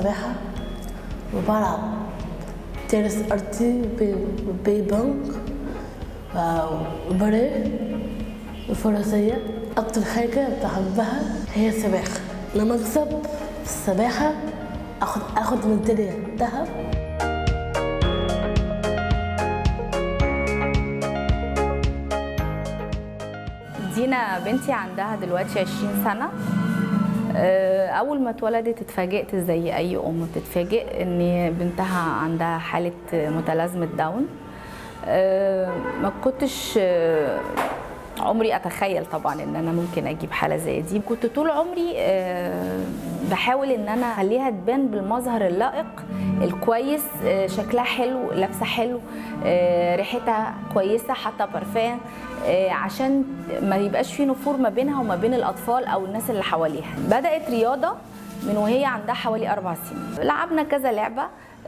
سباحة وبلعب تنس أرضي بي بنك وبري وفروسية أكتر حاجة بحبها هي السباحة. لما أكسب السباحة. أخد أخد ميدالية ذهب دينا بنتي عندها دلوقتي 20 سنة. آه، أول ما اتولدت اتفاجئت زي أي أم. بتتفاجئ إن بنتها عندها حالة متلازمة داون. آه، ما كنتش آه، عمري أتخيل طبعا إن أنا ممكن أجيب حالة زي دي. كنت طول عمري آه، بحاول إن أنا أخليها تبان بالمظهر اللائق الكويس آه، شكلها حلو لابسة حلو آه، ريحتها كويسة حتى برفان آه، عشان ما يبقاش في نفور ما بينها وما بين الأطفال أو الناس اللي حواليها. بدأت رياضة من وهي عندها حوالي أربع سنين. لعبنا كذا لعبة.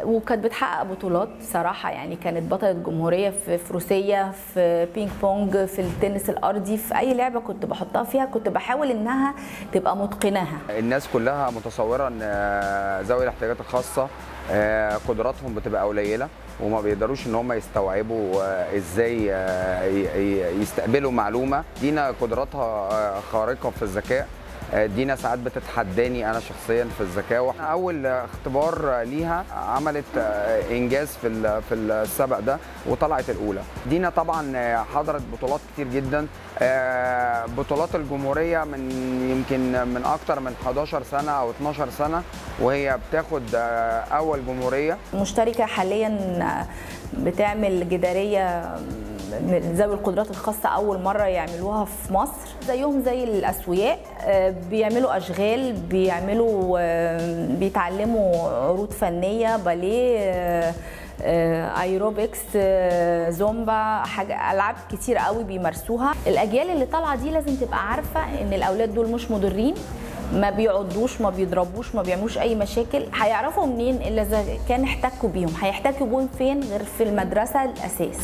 وكانت بتحقق بطولات صراحة يعني كانت بطلة جمهورية في فروسيه في بينج بونج في التنس الأرضي في أي لعبة كنت بحطها فيها كنت بحاول إنها تبقى متقناها الناس كلها متصورة إن آه، ذوي الاحتياجات الخاصة آه، قدراتهم بتبقى قليلة وما بيقدروش إن هم يستوعبوا آه، إزاي يستقبلوا معلومة. دينا قدراتها خارقة في الذكاء. دينا ساعات بتتحداني أنا شخصيا في الذكاء أول اختبار ليها عملت آه، إنجاز في في السبق ده وطلعت الأولى. دينا طبعا آه، حضرت بطولات كتير جدا آه، بطولات الجمهورية من يمكن من أكتر من 11 سنة أو 12 سنة وهي بتاخد أول جمهورية. مشتركة حاليا بتعمل جدارية ذوي القدرات الخاصة أول مرة يعملوها في مصر. زيهم زي الأسوياء آه، بيعملوا أشغال بيعملوا آه، بيتعلموا عروض فنية باليه ايروبكس آه، زومبا حاجة ألعاب كتير قوي بيمارسوها. الأجيال اللي طالعة دي لازم تبقى عارفة إن الأولاد دول مش مضرين ما بيعضوش ما بيضربوش ما بيعملوش أي مشاكل. هيعرفوا منين إلا إذا كان احتكوا بيهم؟ هيحتكوا بيهم فين؟ غير في المدرسة الأساس.